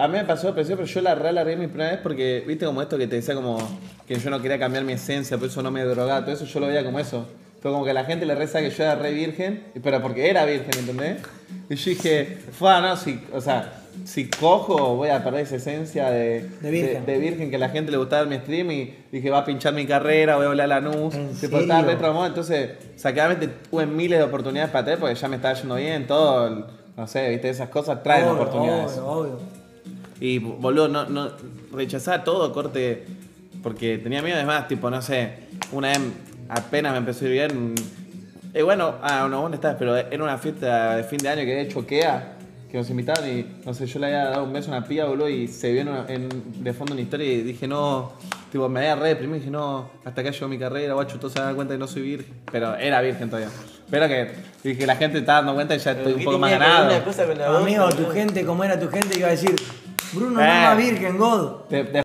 A mí me pasó depresión, pero yo la re alargué mi primera vez porque, viste, como esto que te decía, como que yo no quería cambiar mi esencia, por eso no me drogaba, todo eso yo lo veía como eso. Fue como que la gente le reza que yo era re virgen, pero porque era virgen, ¿entendés? Y yo dije, fue, no, si, o sea, si cojo voy a perder esa esencia de, De virgen. de virgen que a la gente le gustaba mi stream y dije, va a pinchar mi carrera, voy a hablar a la NUS. ¿En estaba serio? re entonces, o sea, claramente tuve miles de oportunidades para tener porque ya me estaba yendo bien, todo, el- no sé, viste, esas cosas traen Obvio, oportunidades. Obvio, obvio. Y boludo, no, no rechazaba todo corte porque tenía miedo, es más, tipo, no sé, una vez apenas me empezó a ir bien. Y bueno, ah, no, no estabas, pero era una fiesta de fin de año que había hecho Kea, que nos invitaron y no sé, yo le había dado un beso a una piba, boludo, y se vio en una- en- de fondo una historia y dije, no, tipo, me había re deprimido y dije, no, hasta acá llegó mi carrera, guacho, todos se dan cuenta que no soy virgen. Pero era virgen todavía. Pero que, y que la gente está dando cuenta y ya estoy un ¿Qué poco más ganado. Una cosa con la otra, Amigo, tu gente, como era tu gente, iba a decir, Bruno no Eh. es más virgen, God. Te- te